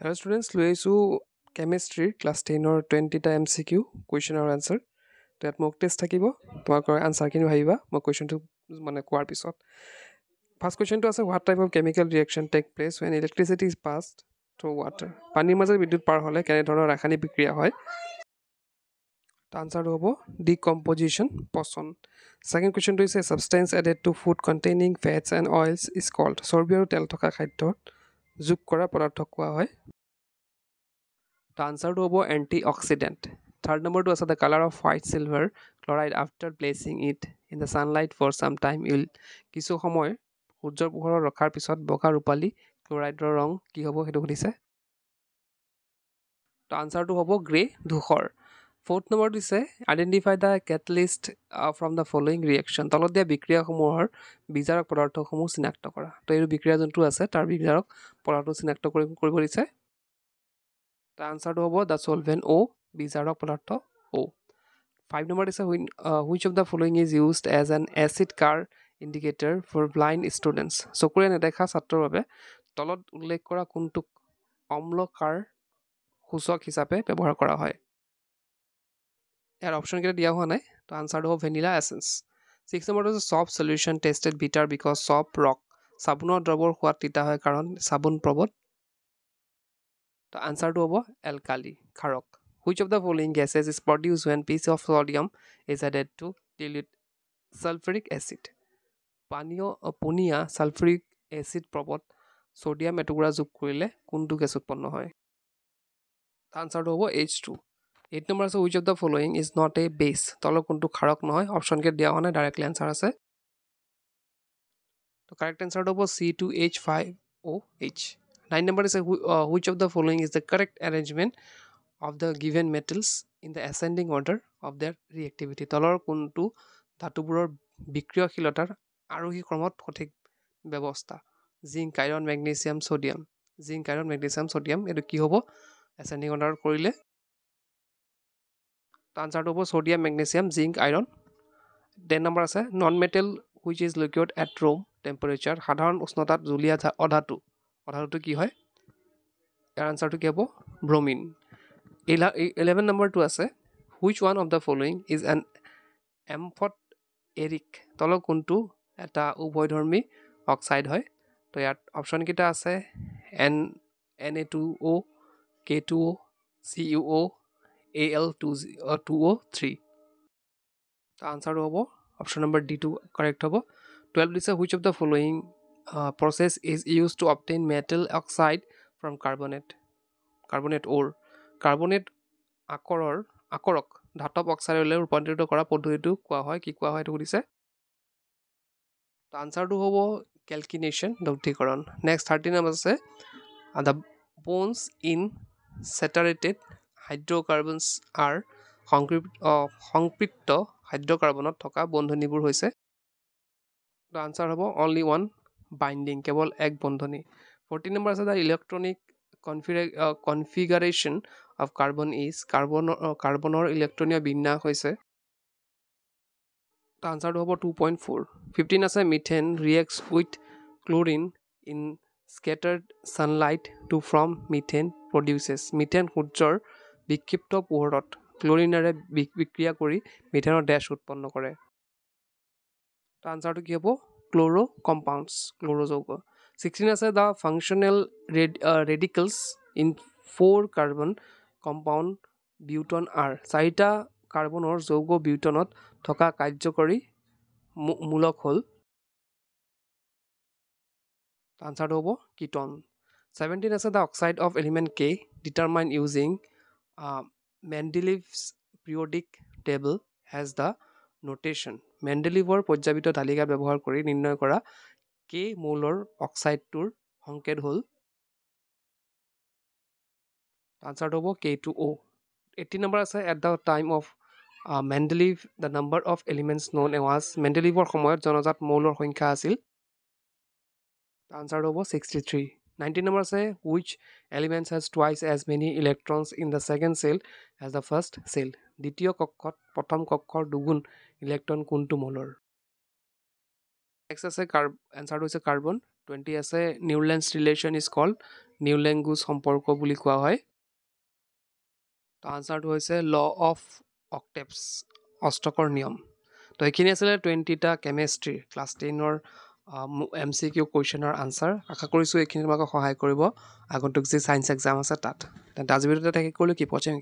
Hello students লৈ আহিছোঁ কেমেষ্ট্ৰিৰ ক্লাছ টেনৰ টুৱেণ্টিটা এম চি কিউ কুৱেশ্যন আৰু এনচাৰ তো ইয়াত মোক টেষ্ট থাকিব। তোমালোকৰ আনচাৰখিনি ভাবিবা। মই কুৱেশ্যনটো মানে কোৱাৰ পিছত। ফাৰ্ষ্ট কুৱেশ্যনটো আছে what type of chemical reaction take place when electricity is passed through water পানীৰ মাজত বিদ্যুৎ পাৰ হ'লে কেনেধৰণৰ ৰাসায়নিক বিক্ৰিয়া হয়? আনচাৰটো হ'ব ডিকম্পজিশ্যন পচন। ছেকেণ্ড কুৱেশ্যনটো হৈছে substance added to food containing fats and oils is called চৰ্বি আৰু তেল থকা খাদ্যত যোগ কৰা পদাৰ্থক কোৱা হয়। তো আনচাৰটো হ'ব এণ্টি অক্সিডেণ্ট থাৰ্ড নম্বৰটো আছে the colour of white silver chloride after placing it in the sunlight for some time will কিছু সময় সূৰ্যৰ পোহৰত ৰখাৰ পিছত বগা ৰূপালী ক্লৰাইডৰ ৰং কি হ'ব সেইটো সুধিছে। তো আনচাৰটো হ'ব গ্ৰে ধূসৰ। ফ'ৰ্থ নম্বৰটো দিছে identify the catalyst from the following reaction তলত দিয়া বিক্ৰিয়াসমূহৰ বিজাৰক পদাৰ্থসমূহ চিনাক্ত কৰা। তো এইটো বিক্ৰিয়া যোনটো আছে তাৰ বিজাৰক পদাৰ্থ চিনাক্ত কৰি কৰিব দিছে। তাৰ আনচাৰটো হ'ব দ্য চলভেন অ' বিজাৰক পদাৰ্থ অ' ফাইভ নম্বৰ দিছে when which of the following is used as an acid car indicator for blind students চকুৰে নেদেখা ছাত্ৰৰ বাবে তলত উল্লেখ কৰা কোনটোক অম্ল কাৰ সূচক হিচাপে ব্যৱহাৰ কৰা হয়? ইয়াৰ অপশ্যনকেইটা দিয়া হোৱা নাই তো আনচাৰটো হ'ব ভেনিলা এচেঞ্চ ছিক্স নম্বৰটো হৈছে soap solution tested bitter because soap rock চাবোনৰ দ্ৰৱৰ সোৱাদ তিতা হয় কাৰণ চাবোন প্ৰবত তো আনচাৰটো হ'ব alkali খাৰক which of the following gases is produced when piece of sodium is added to dilute sulphuric acid পানীয় পনীয়া ছালফাৰিক এচিড প্ৰবত ছডিয়াম এটুকুৰা যোগ কৰিলে কোনটো গেছ উৎপন্ন হয় আনচাৰটো হ'ব এইচ টু এইট নম্বৰ আছে which of the following is not a base তলৰ কোনটো খাৰক নহয়? অপশ্যনকে দিয়া হোৱা নাই ডাইৰেক্টলি এনচাৰ আছে। তো কাৰেক্ট এনচাৰটো হ'ব C two H five O' H nine number আছে which of the following is the correct arrangement of the given metals in the ascending order of their reactivity তলৰ কোনটো? ধাতুবোৰৰ বিক্ৰিয়শীলতাৰ আৰোহী ক্ৰমত সঠিক ব্যৱস্থা। Zinc iron magnesium sodium. Zinc iron magnesium sodium এইটো কি হ'ব? এচেণ্ডিং অৰ্ডাৰ কৰিলে আনচাৰটো হ'ব sodium magnesium zinc iron ten number আছে non metal which is liquid at room temperature সাধাৰণ উষ্ণতাত জুলীয়া অধাতু। অধাতুটো কি হয়? ইয়াৰ আনচাৰটো কি হ'ব? ব্ৰমিন ইলা ইলেভেন নম্বৰটো আছে। Which one of the following is an amphoteric তলৰ কোনটো এটা উভয়ধৰ্মী অক্সাইড হয়? তো ইয়াত অপশ্যনকেইটা আছে। N N A two O' K two O' C U O' A L two two O' three আনচাৰটো হ'ব অপশ্যন নম্বৰ ডি কাৰেক্ট হ'ব টুৱেল্ভ দিছে which of the following process is use to obtain metal oxide from carbonate carbonate or carbonate আকৰৰ আকৰক ধাতৱ অক্সাইডলৈ ৰূপান্তৰিত কৰা পদ্ধতিটো কোৱা হয় কি কোৱা হয় এইটো সুধিছে? আনচাৰটো হ'ব কেলকিনেশ্যন দগ্ধীকৰণ। নেক্সট থাৰ্টি নম্বৰ আছে। The bonds in saturated hydrocarbons are সংপৃক্ত হাইড্ৰ'কাৰ্বনত থকা বন্ধনীবোৰ হৈছে। তো আনচাৰ হ'ব অনলি ওৱান বাইণ্ডিং কেৱল এক বন্ধনী। ফৰ্টি নম্বৰ আছে the electronic configure configuration of carbon is কাৰ্বনৰ কাৰ্বনৰ ইলেক্ট্ৰনীয় বিন্যাস হৈছে। তো আনচাৰটো হ'ব টু পইণ্ট ফ'ৰ ফিফটিন আছে methane reacts with chlorine in scattered sunlight to from methane produces methane সূৰ্যৰ বিক্ষিপ্ত পোহৰত ক্ল'ৰিনেৰে বিক্ৰিয়া কৰি মিথেনৰ ডেছ উৎপন্ন কৰে। তো আনচাৰটো কি হ'ব? ক্ল'ৰ' কম্পাউণ্ডছ ক্ল'ৰ' যৌগ। ছিক্সটিন আছে the functional red radicals in four carbon compound butanone are. চাৰিটা কাৰ্বনৰ যৌগ বিউটনত থকা কাৰ্যকৰী মূলক হ'ল আনচাৰটো হ'ব কিটন। ছেভেণ্টিন আছে the oxide of element K determine using Mendeleev's periodic table has the notation মেণ্ডেলিভৰ পৰ্যাপিত তালিকা ব্যৱহাৰ কৰি নিৰ্ণয় কৰা কে মৌলৰ অক্সাইডটোৰ সংকেত হ'ল আনচাৰটো হ'ব K two O' eighteen number আছে at the time of Mendeleev the number of elements known was মেণ্ডেলিভৰ সময়ত জনজাত মৌলৰ সংখ্যা আছিল। আনচাৰটো হ'ব ছিক্সটি থ্ৰী নাইনটিন নম্বৰ আছে which elements has twice as many electrons in the second shell as the first shell দ্বিতীয় কক্ষত প্ৰথম কক্ষৰ দুগুণ ইলেক্ট্ৰন কোনটো মৌলৰ? নেক্সট আছে কাৰ্ব এনচাৰটো হৈছে কাৰ্বন টুৱেণ্টি আছে Newlands relation is called new language সম্পৰ্ক বুলি কোৱা হয়। তো আনচাৰটো হৈছে ল অফ অক্টেপছ অষ্টকৰ নিয়ম। তো এইখিনি আছিলে টুৱেণ্টিটা কেমেষ্ট্ৰি ক্লাছ টেনৰ এম চি কিউ কুৱেশ্যনৰ আনচাৰ আশা কৰিছোঁ এইখিনি তোমালোকক সহায় কৰিব। আগন্তুক যি ছায়েন্স এক্সাম আছে তাত। তেন্তে আজি ভিডিঅ'তে থাকি কৰিলোঁ কি পচিং